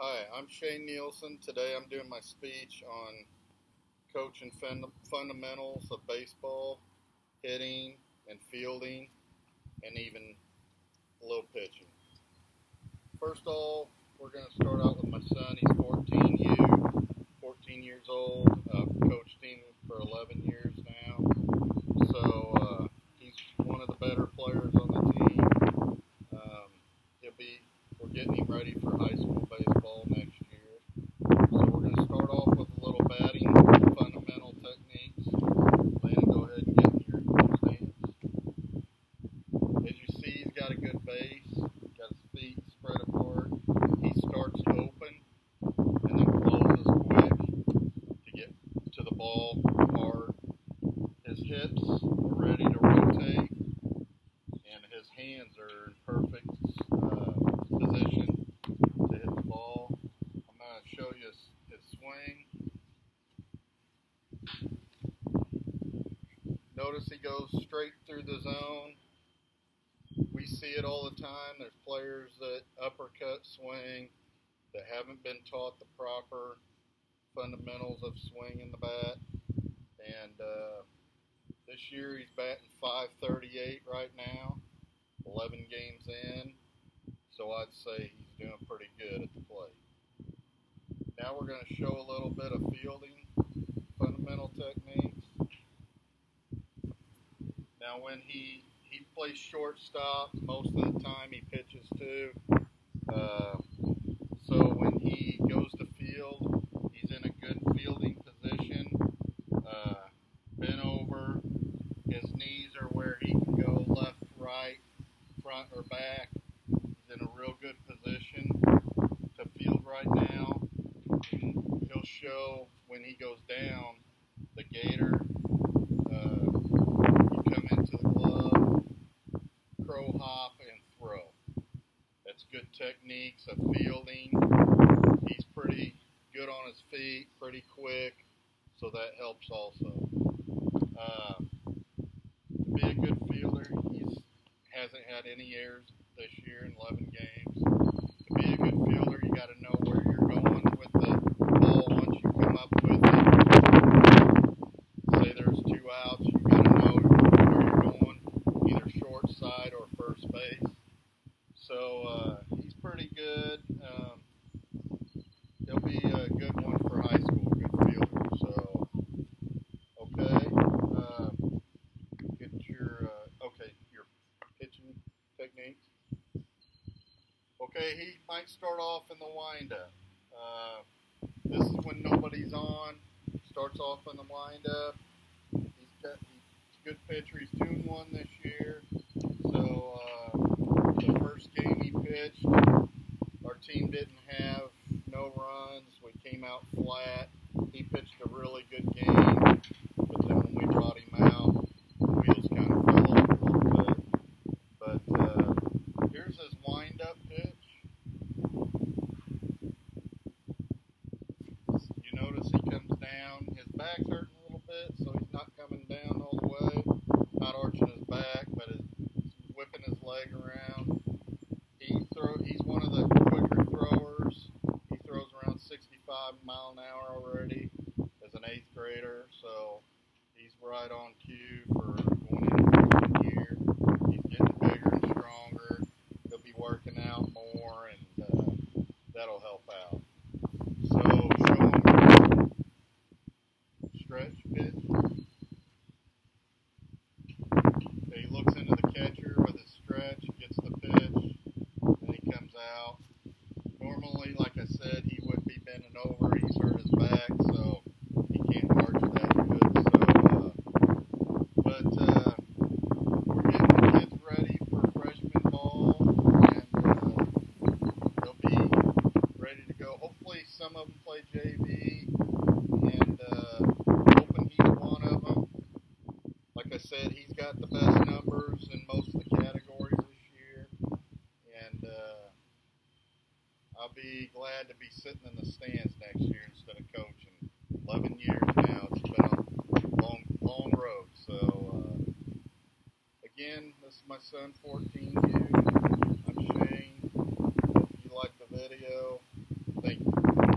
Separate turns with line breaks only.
Hi, I'm Shane Neilson. Today I'm doing my speech on coaching fund- fundamentals of baseball, hitting and fielding, and even a little pitching. First of all, we're going to start out with my son. He's 14 U, 14 years old. I've coached him for 11 years now. So uh, he's one of the better players on the team. Um, he'll be. We're getting him ready for high school baseball next year. So we're going to start off with a little batting fundamental techniques. Landon, go ahead and get in your stance. As you see, he's got a good base. Got his feet spread apart. He starts open and then closes quick to get to the ball hard. His hips are ready to rotate, and his hands are in perfect uh, position to hit the ball. I'm going to show you his, swing. Notice he goes straight through the zone. We see it all the time. There's players that uppercut swing that haven't been taught the proper fundamentals of swinging the bat. And uh, this year he's batting 538 right now, 11 games in. So I'd say he's doing pretty good at the plate. Now we're going to show a little bit of fielding fundamental techniques. Now when he he plays shortstop, most of the time he pitches too. Uh, so when he goes to field, he's in a good fielding position. Uh, bent over, his knees are where he can go left, right, front, or back. He's in a real good position to field right now. He'll show when he goes down the gator. Uh, you come into the glove, crow hop, and throw. That's good techniques of fielding. He's pretty good on his feet, pretty quick, so that helps also. Uh, to be a good fielder, he's hasn't had any errors this year in 11 games. To be a good fielder, you got to know where you're going with the ball once you come up with it. Say there's two outs, you got to know where you're going, either short side or first base. So uh, he's pretty good. Um, he'll be a good one for high school, good fielder. So, okay. Um, get your, uh, okay, your pitching techniques. Okay, he might start off in the windup. Uh, this is when nobody's on. Starts off in the windup. He's he's good pitcher. He's two and one this year. So uh, the first game he pitched, our team didn't have no runs. We came out flat. He pitched a really good game, but then when we brought him out, the wheels kind of fell off a little bit. But uh, here's his wind-up pitch. You notice he comes down. His back's hurting a little bit, so he's not coming down all the way. Not arching his back, but is whipping his leg around. He throw. He's one of the quicker throwers. He throws around 65 mile an hour already as an eighth grader, so he's right on cue for going into the year. He's getting bigger and stronger. He'll be working out more, and uh, that'll help out. So show him stretch pitch. Okay, he looks into the catcher with his stretch, gets the pitch, and he comes out. Normally, like I said, he would be bending over. He's hurt his back, so he can't arch that good. So, uh, but uh, we're getting the kids ready for freshman ball, and uh, they'll be ready to go. Hopefully, some of them play JV, and uh, hoping he's one of them. Like I said, he's got the best numbers in most of the categories this year, and uh, I'll be glad to be sitting in the stands next year instead of coaching. 11 years now. It's been a long, long road. So, uh, again, this is my son, 14U. I'm Shane. If you like the video, Thank you.